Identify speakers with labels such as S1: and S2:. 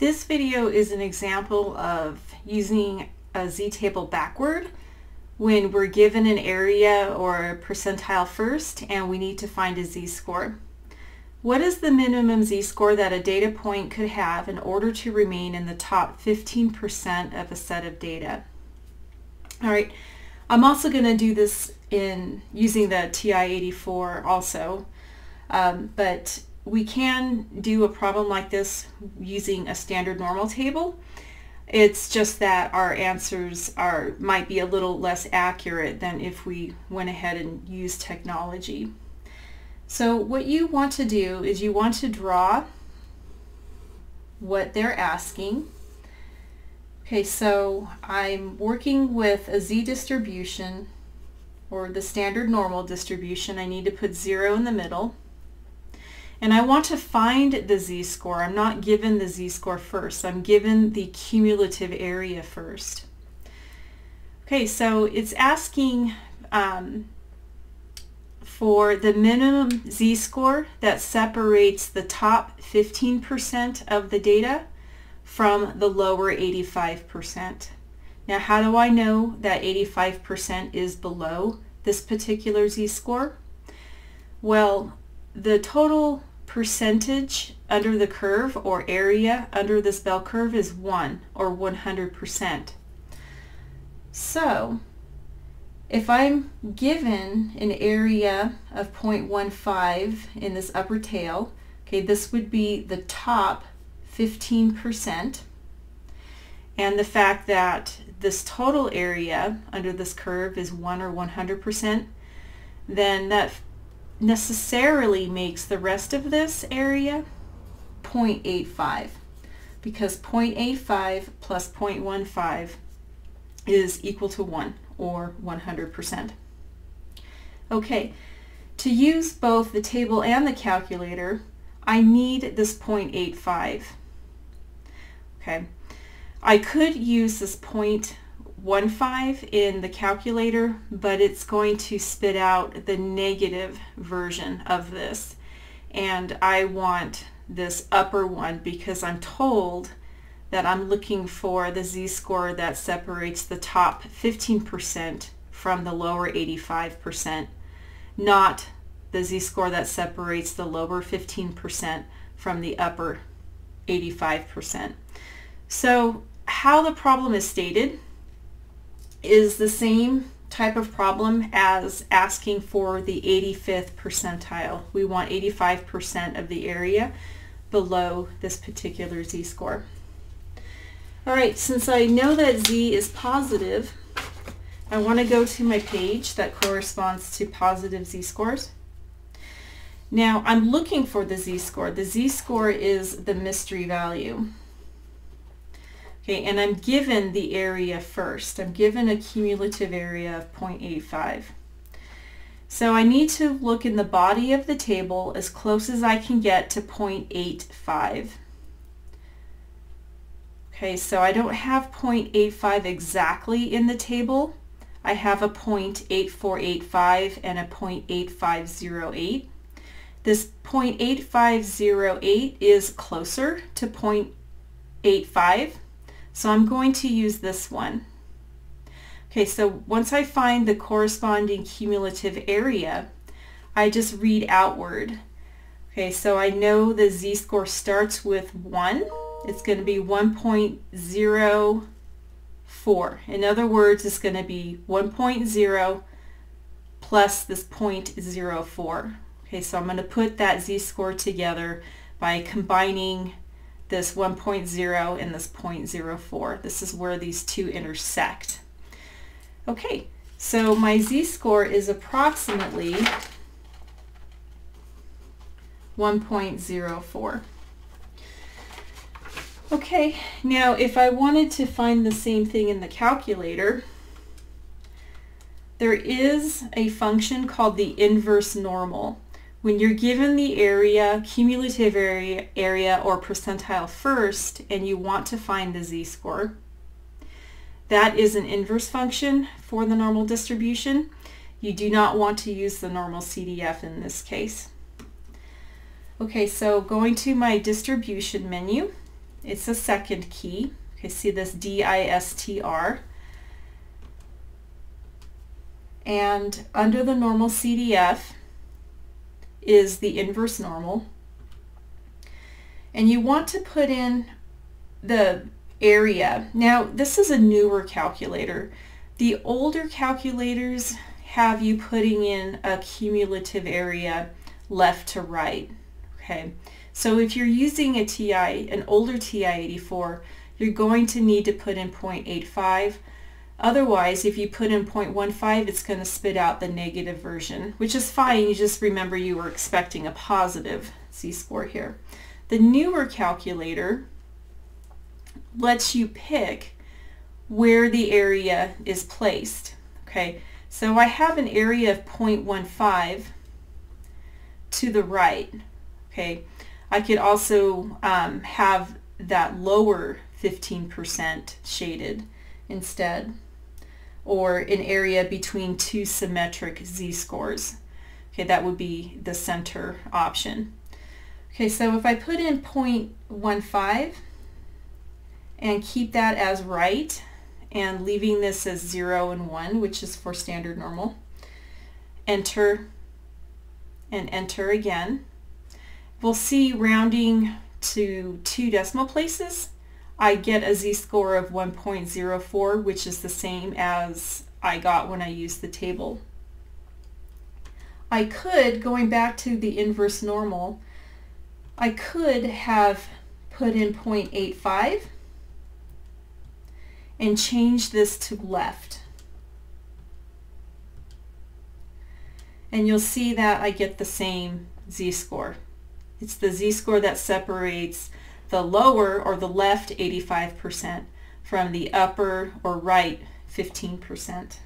S1: This video is an example of using a z-table backward when we're given an area or a percentile first and we need to find a z-score. What is the minimum z-score that a data point could have in order to remain in the top 15% of a set of data? All right, I'm also going to do this in using the TI-84 also, um, but we can do a problem like this using a standard normal table. It's just that our answers are might be a little less accurate than if we went ahead and used technology. So what you want to do is you want to draw what they're asking. Okay, so I'm working with a z-distribution or the standard normal distribution. I need to put zero in the middle. And I want to find the z-score. I'm not given the z-score first. I'm given the cumulative area first. Okay, so it's asking um, for the minimum z-score that separates the top 15% of the data from the lower 85%. Now, how do I know that 85% is below this particular z-score? Well, the total percentage under the curve or area under this bell curve is 1 or 100%. So if I'm given an area of 0.15 in this upper tail, okay, this would be the top 15%. And the fact that this total area under this curve is 1 or 100%, then that necessarily makes the rest of this area 0.85 because 0.85 plus 0.15 is equal to 1 or 100%. Okay, to use both the table and the calculator, I need this 0.85. Okay, I could use this one five in the calculator, but it's going to spit out the negative version of this. And I want this upper one because I'm told that I'm looking for the z-score that separates the top 15% from the lower 85%, not the z-score that separates the lower 15% from the upper 85%. So how the problem is stated is the same type of problem as asking for the 85th percentile. We want 85% of the area below this particular z-score. All right, since I know that z is positive, I want to go to my page that corresponds to positive z-scores. Now, I'm looking for the z-score. The z-score is the mystery value. Okay, and I'm given the area first. I'm given a cumulative area of 0.85. So I need to look in the body of the table as close as I can get to 0.85. Okay, so I don't have 0.85 exactly in the table. I have a 0.8485 and a 0.8508. This 0.8508 is closer to 0.85 so I'm going to use this one. Okay, so once I find the corresponding cumulative area, I just read outward. Okay, so I know the z-score starts with 1. It's going to be 1.04. In other words, it's going to be 1.0 plus this 0.04. Okay, so I'm going to put that z-score together by combining this 1.0 and this 0.04. This is where these two intersect. Okay, so my z-score is approximately 1.04. Okay, now if I wanted to find the same thing in the calculator, there is a function called the inverse normal. When you're given the area, cumulative area, area or percentile first, and you want to find the z-score, that is an inverse function for the normal distribution. You do not want to use the normal CDF in this case. Okay, so going to my distribution menu, It's the second key. Okay, see this D-I-S-T-R. And under the normal CDF is the inverse normal. And you want to put in the area. Now, this is a newer calculator. The older calculators have you putting in a cumulative area left to right. Okay, so if you're using a TI, an older TI-84, you're going to need to put in 0.85. Otherwise, if you put in 0.15, it's going to spit out the negative version, which is fine. You just remember you were expecting a positive z-score here. The newer calculator lets you pick where the area is placed. Okay, so I have an area of 0.15 to the right. Okay, I could also um, have that lower 15% shaded instead or an area between two symmetric z-scores. Okay, that would be the center option. Okay, so if I put in 0.15 and keep that as right and leaving this as 0 and 1, which is for standard normal, enter and enter again. We'll see rounding to two decimal places, I get a z-score of 1.04, which is the same as I got when I used the table. I could, going back to the inverse normal, I could have put in 0.85 and change this to left. And you'll see that I get the same z-score. It's the z-score that separates the lower or the left 85% from the upper or right 15%.